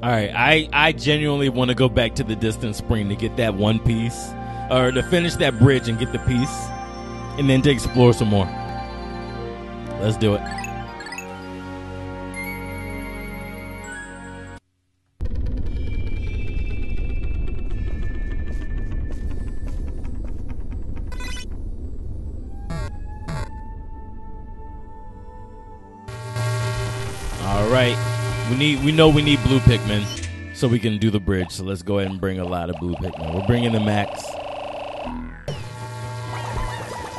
All right, I I genuinely want to go back to the distant spring to get that one piece, or to finish that bridge and get the piece, and then to explore some more. Let's do it. Need we know we need blue Pikmin so we can do the bridge. So let's go ahead and bring a lot of blue Pikmin. We're bringing the max.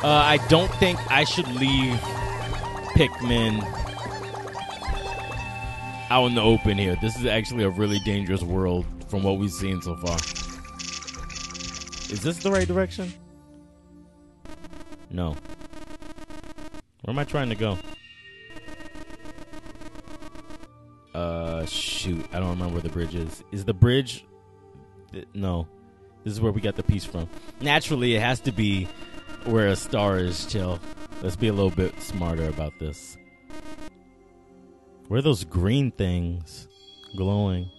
Uh, I don't think I should leave Pikmin out in the open here. This is actually a really dangerous world from what we've seen so far. Is this the right direction? No. Where am I trying to go? Uh, shoot. I don't remember where the bridge is. Is the bridge. th- no. This is where we got the piece from. Naturally, it has to be where a star is, chill. Let's be a little bit smarter about this. Where are those green things glowing?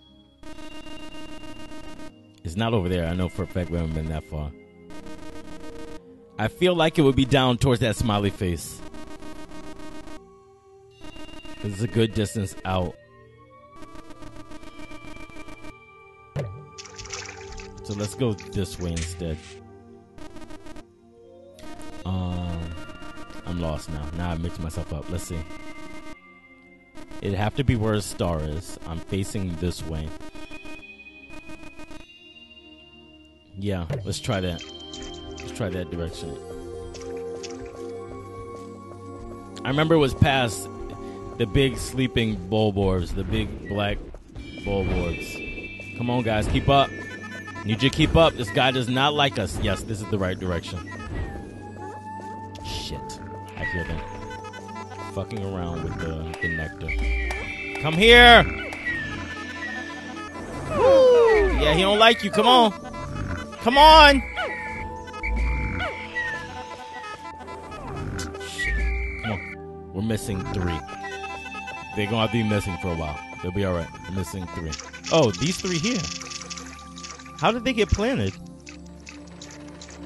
It's not over there. I know for a fact we haven't been that far. I feel like it would be down towards that smiley face. It's a good distance out. So let's go this way instead. Um, I'm lost now. Now I mixed myself up. Let's see. It'd have to be where a star is. I'm facing this way. Yeah, let's try that. Let's try that direction. I remember it was past the big sleeping bulborbs, the big black bulborbs. Come on, guys, keep up. Need you to keep up. This guy does not like us. Yes, this is the right direction. Shit. I hear them fucking around with the, the nectar. Come here! Woo! Yeah, he don't like you. Come on. Come on! Shit. Come on. We're missing three. They're gonna have to be missing for a while. They'll be alright. Missing three. Oh, these three here. How did they get planted?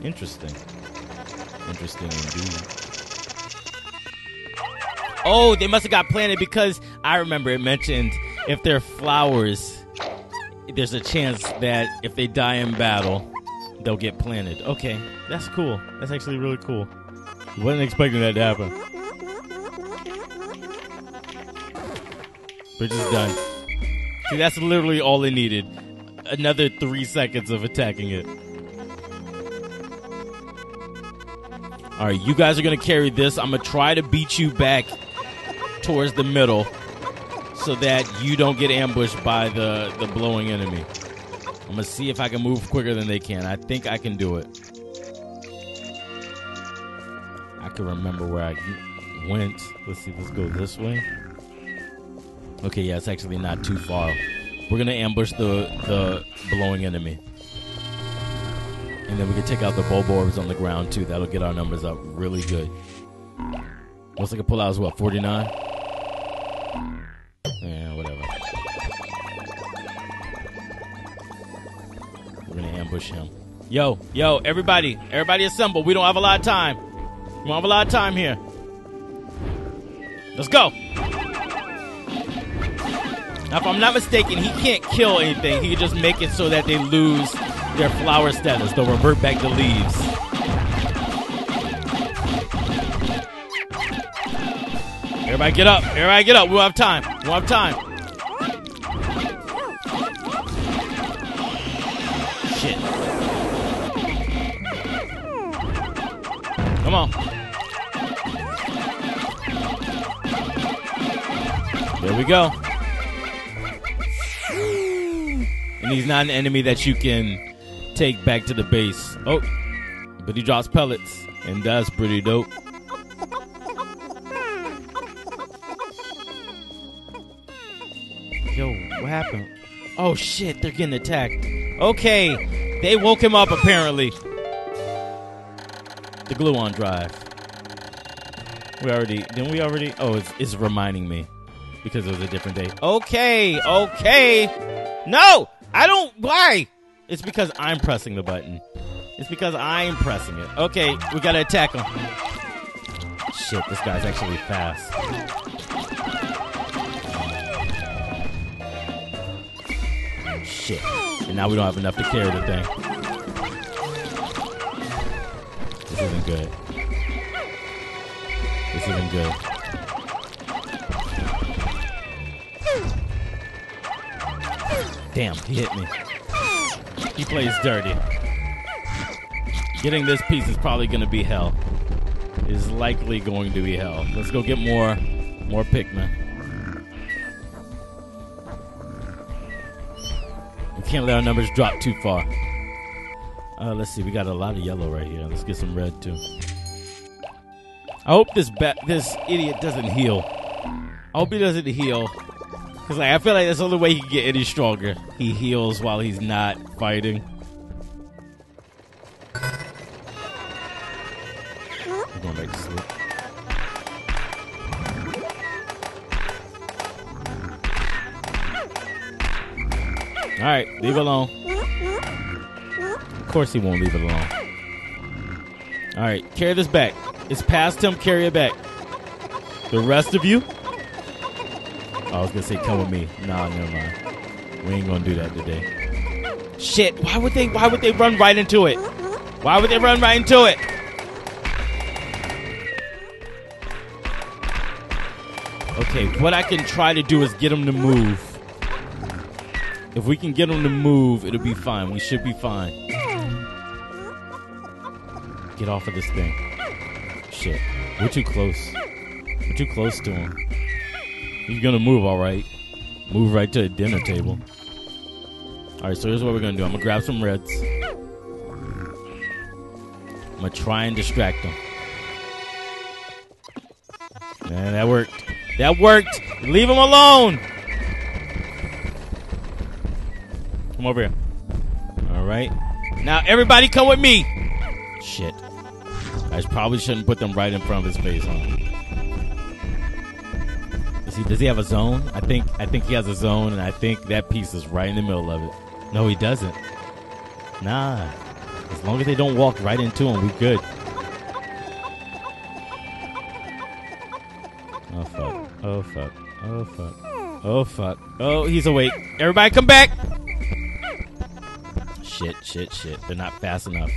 Interesting. Interesting indeed. Oh, they must have got planted because I remember it mentioned if they're flowers, there's a chance that if they die in battle, they'll get planted. Okay, that's cool. That's actually really cool. Wasn't expecting that to happen. Bridge is done. See, that's literally all they needed. Another three seconds of attacking it. All right, you guys are gonna carry this. I'm gonna try to beat you back towards the middle, so that you don't get ambushed by the the blowing enemy. I'm gonna see if I can move quicker than they can. I think I can do it. I can remember where I went. Let's see. Let's go this way. Okay, yeah, it's actually not too far. We're gonna ambush the the blowing enemy, and then we can take out the bulborbs on the ground too. That'll get our numbers up really good. What's I can pull out is what forty nine. Yeah, whatever. We're gonna ambush him. Yo, yo, everybody, everybody assemble. We don't have a lot of time. We don't have a lot of time here. Let's go. Now, if I'm not mistaken, he can't kill anything. He can just make it so that they lose their flower status. They'll revert back to leaves. Everybody get up. Everybody get up. We'll have time. We'll have time. Shit. Come on. There we go. And he's not an enemy that you can take back to the base. Oh, but he drops pellets, and that's pretty dope. Yo, what happened? Oh shit, they're getting attacked. Okay, they woke him up apparently. The gluon drive. We already didn't we already? Oh, it's, it's reminding me because it was a different day. Okay, okay. No! I don't. Why? It's because I'm pressing the button. It's because I'm pressing it. Okay, we gotta attack him. Shit, this guy's actually fast. Shit. And now we don't have enough to carry the thing. This isn't good. This isn't good. Damn, he hit me. He plays dirty. Getting this piece is probably going to be hell. Is likely going to be hell. Let's go get more, more Pikmin. We can't let our numbers drop too far. Uh, let's see. We got a lot of yellow right here. Let's get some red too. I hope this ba- this idiot doesn't heal. I hope he doesn't heal. Cause like I feel like that's the only way he can get any stronger. He heals while he's not fighting. I'm going back to sleep. All right, leave it alone. Of course he won't leave it alone. All right, carry this back. It's past him. Carry it back. The rest of you. I was gonna say come with me. Nah, never mind. We ain't gonna do that today. Shit! Why would they? Why would they run right into it? Why would they run right into it? Okay, what I can try to do is get them to move. If we can get them to move, it'll be fine. We should be fine. Get off of this thing. Shit. We're too close. We're too close to him. He's gonna move, all right. Move right to the dinner table. All right, so here's what we're gonna do. I'm gonna grab some reds. I'm gonna try and distract him. Man, that worked. That worked. Leave him alone. Come over here. All right. Now everybody, come with me. Shit. I probably shouldn't put them right in front of his face, huh? Does he, does he have a zone? I think I think he has a zone, and I think that piece is right in the middle of it. No, he doesn't. Nah. As long as they don't walk right into him, we good. Oh fuck. Oh fuck. Oh fuck. Oh fuck. Oh, he's awake. Everybody come back. Shit, shit, shit. They're not fast enough.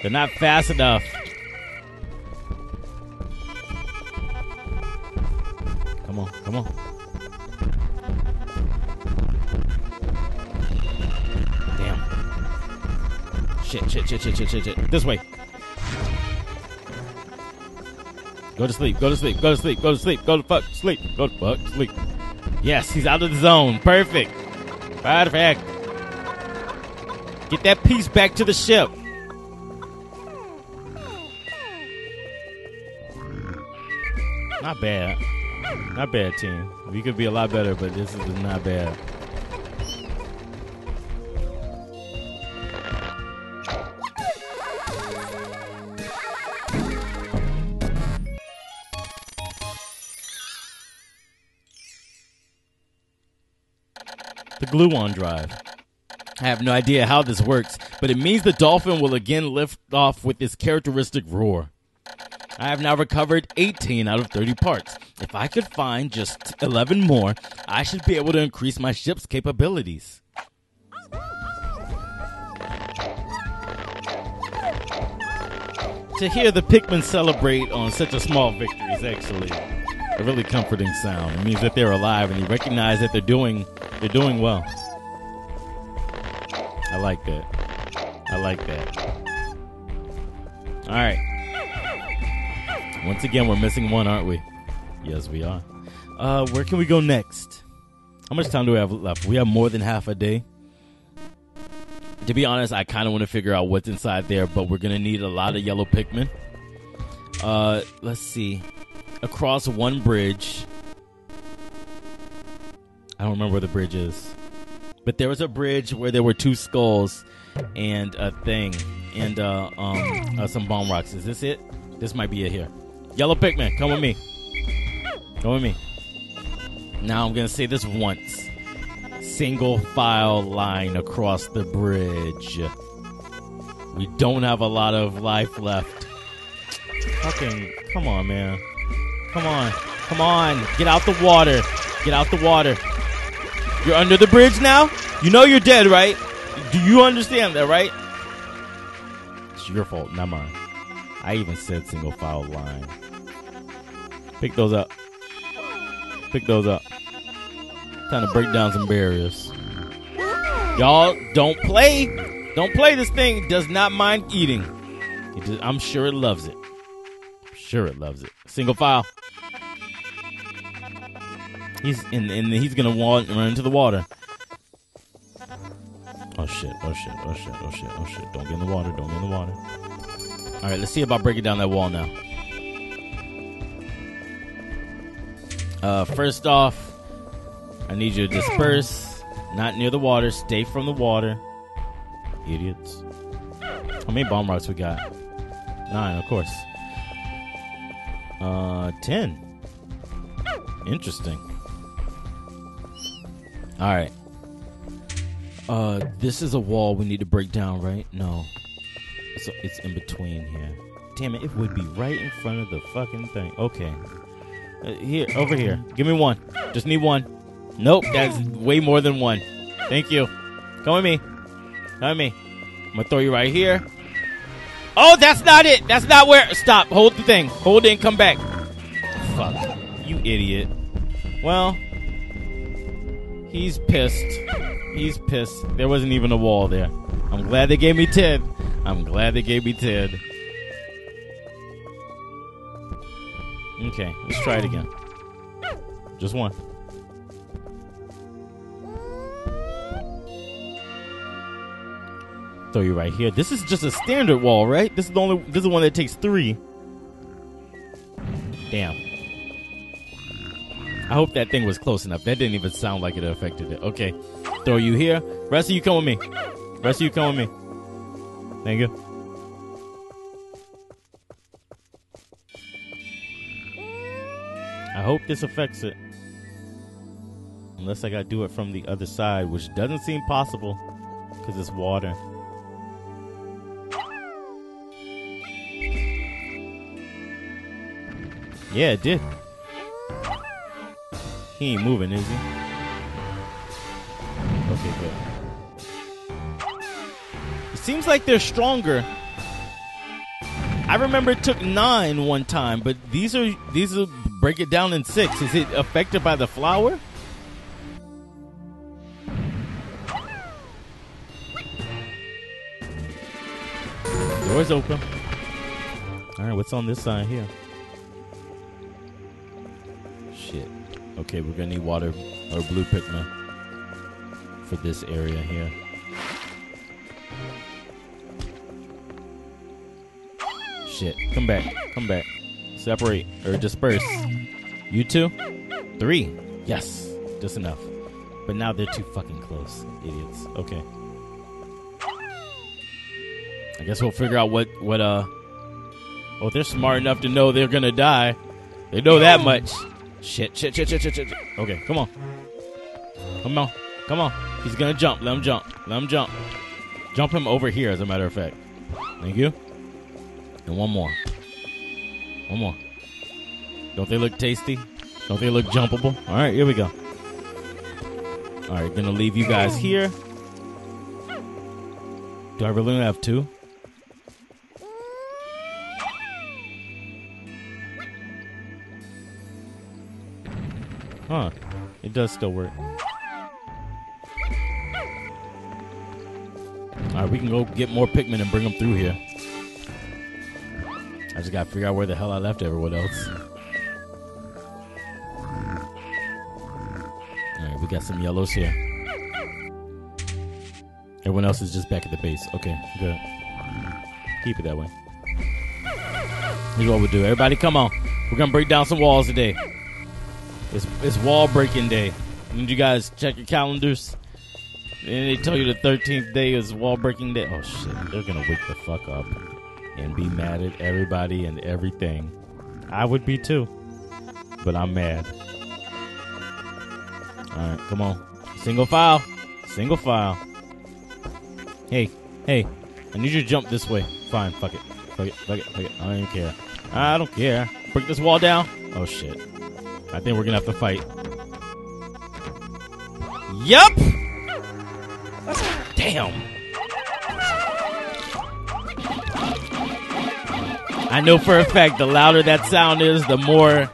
They're not fast enough. Come on. Damn. Shit, shit, shit, shit, shit, shit, shit. This way. Go to sleep, go to sleep, go to sleep, go to sleep, go to fuck sleep, go to fuck sleep. Yes, he's out of the zone. Perfect. Perfect. Get that piece back to the ship. Not bad. Not bad, team. We could be a lot better, but this is not bad. The gluon drive. I have no idea how this works, but it means the dolphin will again lift off with its characteristic roar. I have now recovered 18 out of 30 parts. If I could find just 11 more, I should be able to increase my ship's capabilities. To hear the Pikmin celebrate on such a small victory is actually a really comforting sound. It means that they're alive and you recognize that they're doing they're doing well. I like that. I like that. All right. Once again, we're missing one, aren't we? Yes, we are. Uh, where can we go next? How much time do we have left? We have more than half a day. To be honest, I kind of want to figure out what's inside there, but we're gonna need a lot of yellow Pikmin. Uh, let's see. Across one bridge. I don't remember where the bridge is, but there was a bridge where there were two skulls and a thing and uh, um, uh, some bomb rocks. Is this it? This might be it here. Yellow Pikmin, come with me. Come with me. Now I'm gonna say this once. single file line across the bridge. We don't have a lot of life left. Fucking, come on, man. Come on. Come on. Get out the water. Get out the water. You're under the bridge now? You know you're dead, right? Do you understand that, right? It's your fault, not mine. I even said single file line. Pick those up. Pick those up. Time to break down some barriers. Y'all don't play. Don't play this thing. Does not mind eating. Just, I'm sure it loves it. I'm sure it loves it. Single file. He's in, and he's gonna run into the water. Oh shit! Oh shit! Oh shit! Oh shit! Oh shit! Don't get in the water! Don't get in the water! All right, let's see about breaking down that wall now. Uh, first off, I need you to disperse, not near the water. Stay from the water, idiots. How many bomb rocks we got? Nine, of course. Uh, ten. Interesting. All right. Uh, this is a wall we need to break down, right? No. It's, it's in between here. Damn it, it would be right in front of the fucking thing. Okay. Uh, here, over here. Give me one. Just need one. Nope, that's way more than one. Thank you. Come with me. Come with me. I'm gonna throw you right here. Oh, that's not it. That's not where. Stop. Hold the thing. Hold it and come back. Fuck. You idiot. Well, he's pissed. He's pissed. There wasn't even a wall there. I'm glad they gave me Ted. I'm glad they gave me 10. Okay, let's try it again. Just one. Throw you right here. This is just a standard wall, right? This is the only. This is the one that takes three. Damn. I hope that thing was close enough. That didn't even sound like it affected it. Okay, throw you here. Rest of you come with me. Rest of you come with me. Thank you. Hope this affects it. Unless I gotta do it from the other side, which doesn't seem possible because it's water. Yeah, it did. He ain't moving, is he? Okay, good. It seems like they're stronger I remember it took nine one time, but these are these are break it down in six. Is it affected by the flower? Doors open. All right, what's on this side here? Shit. Okay, we're gonna need water or blue Pikmin for this area here. Shit. Come back. Come back. Separate or disperse. You two? Three. Yes. Just enough. But now they're too fucking close. Idiots. Okay. I guess we'll figure out what, what, uh. Oh, they're smart enough to know they're gonna die. They know that much. Shit, shit, shit, shit, shit, shit. Okay, come on. Come on. Come on. He's gonna jump. Let him jump. Let him jump. Jump him over here, as a matter of fact. Thank you. And one more. One more. Don't they look tasty? Don't they look jumpable? All right, here we go. All right, gonna leave you guys here. Do I really have two? Huh. It does still work. Alright, we can go get more Pikmin and bring them through here. I just gotta figure out where the hell I left everyone else. Alright, we got some yellows here. Everyone else is just back at the base. Okay, good. Keep it that way. Here's what we'll do. Everybody come on. We're gonna break down some walls today. It's it's wall breaking day. Need you guys check your calendars. And they tell you the 13th day is wall breaking day. Oh shit, they're gonna wake the fuck up and be mad at everybody and everything. I would be too, but I'm mad. All right, come on, Single file. Single file. Hey, hey, I need you to jump this way. Fine, fuck it. Fuck it, fuck it, fuck it. I don't even care. I don't care. Break this wall down. Oh shit. I think we're gonna have to fight. Yup! Damn. I know for a fact the louder that sound is, the more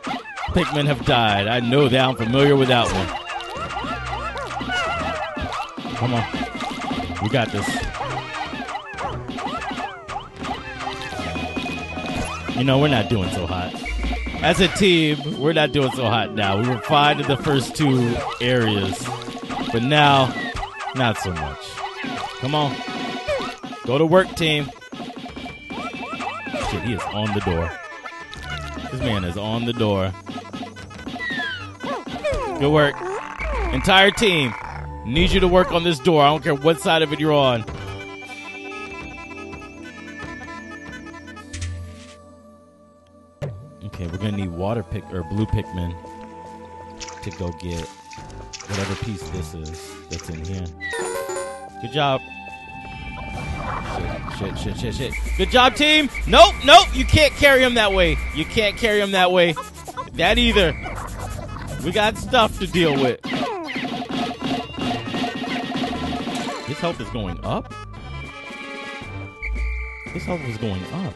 Pikmin have died. I know that. I'm familiar with that one. Come on. We got this. You know, we're not doing so hot. As a team, we're not doing so hot now. We were fine in the first two areas. But now, not so much. Come on. Go to work, team. Shit, he is on the door. This man is on the door. Good work. Entire team, need you to work on this door. I don't care what side of it you're on. Okay, we're gonna need water pick or blue Pikmin to go get whatever piece this is that's in here. Good job. Shit, shit, shit, shit. Good job, team. Nope, nope. You can't carry him that way. You can't carry him that way. That either. We got stuff to deal with. His health is going up. His health was going up.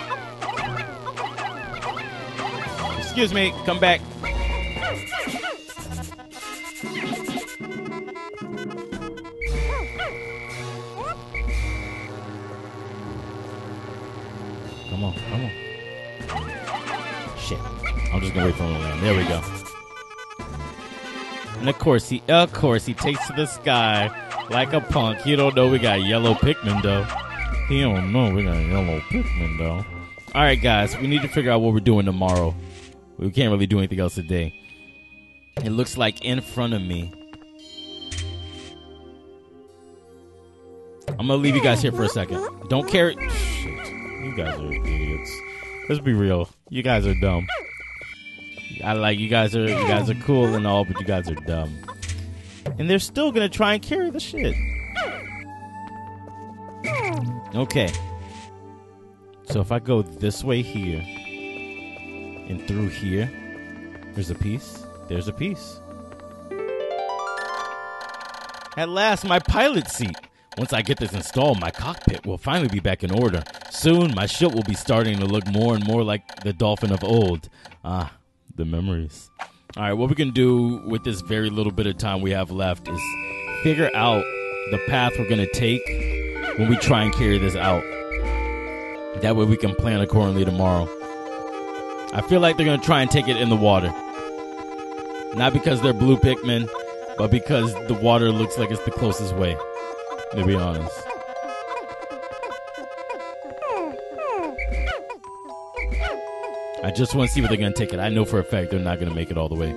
Excuse me, come back. Come on, come on. Shit. I'm just gonna wait for him to. There we go. And of course he of course he takes to the sky like a punk. He don't know we got yellow Pikmin though. He don't know we got yellow Pikmin though. Alright guys, we need to figure out what we're doing tomorrow. We can't really do anything else today. It looks like in front of me. I'm gonna leave you guys here for a second. Don't care. Shit. You guys are idiots. Let's be real. You guys are dumb. I like you guys are you guys are cool and all, but you guys are dumb. And they're still gonna try and carry the shit. Okay. So if I go this way here and through here, there's a piece. There's a piece. At last, my pilot seat. Once I get this installed, my cockpit will finally be back in order. Soon, my ship will be starting to look more and more like the dolphin of old. Ah, the memories. All right, what we can do with this very little bit of time we have left is figure out the path we're going to take when we try and carry this out. That way we can plan accordingly tomorrow. I feel like they're going to try and take it in the water. Not because they're blue Pikmin, but because the water looks like it's the closest way. To be honest. I just want to see where they're going to take it. I know for a fact they're not going to make it all the way.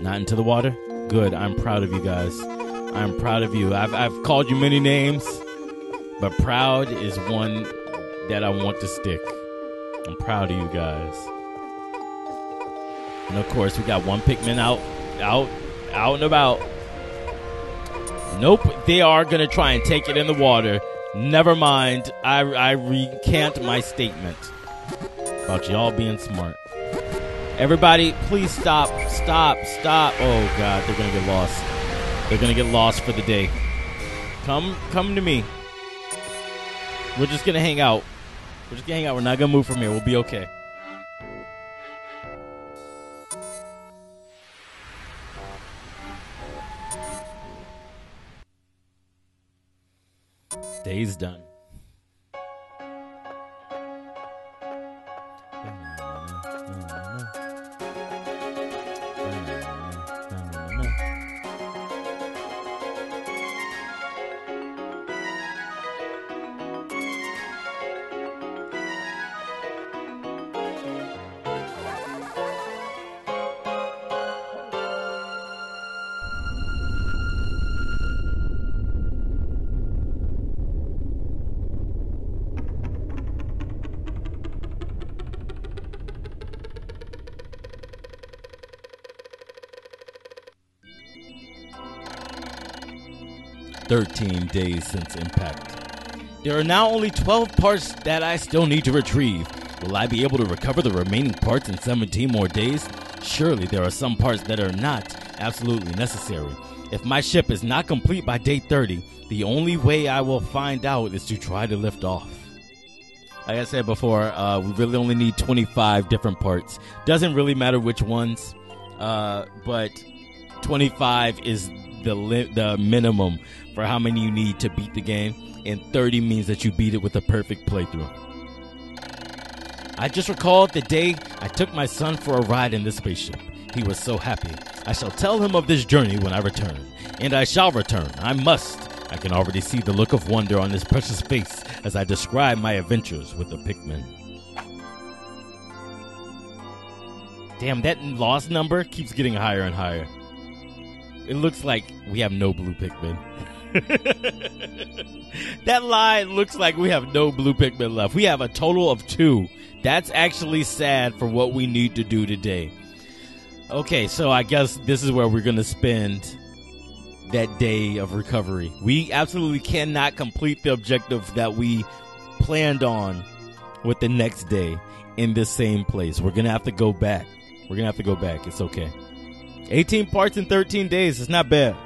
Not into the water? Good. I'm proud of you guys. I'm proud of you. I've, I've called you many names, but proud is one that I want to stick. I'm proud of you guys. And of course, we got one Pikmin out, out, out and about. Nope, they are gonna try and take it in the water. Never mind. I, I recant my statement about y'all being smart. Everybody, please stop, stop, stop. Oh God, they're gonna get lost. They're gonna get lost for the day. Come, come to me. We're just gonna hang out. We're just gonna hang out. We're not gonna move from here. We'll be okay. Day's done. 13 days since impact. There are now only 12 parts that I still need to retrieve. Will I be able to recover the remaining parts in 17 more days? Surely there are some parts that are not absolutely necessary. If my ship is not complete by day 30, the only way I will find out is to try to lift off. Like I said before, uh, we really only need 25 different parts. Doesn't really matter which ones, uh, but 25 is the li- the minimum for how many you need to beat the game, and 30 means that you beat it with a perfect playthrough. I just recalled the day I took my son for a ride in this spaceship. He was so happy. I shall tell him of this journey when I return. And I shall return. I must. I can already see the look of wonder on his precious face as I describe my adventures with the Pikmin. Damn, that loss number keeps getting higher and higher. It looks like we have no blue Pikmin. that line looks like we have no blue Pikmin left. We have a total of two. That's actually sad for what we need to do today. Okay, so I guess this is where we're going to spend that day of recovery. We absolutely cannot complete the objective that we planned on with the next day in this same place. We're going to have to go back. We're going to have to go back. It's okay. 18 parts in 13 days. It's not bad.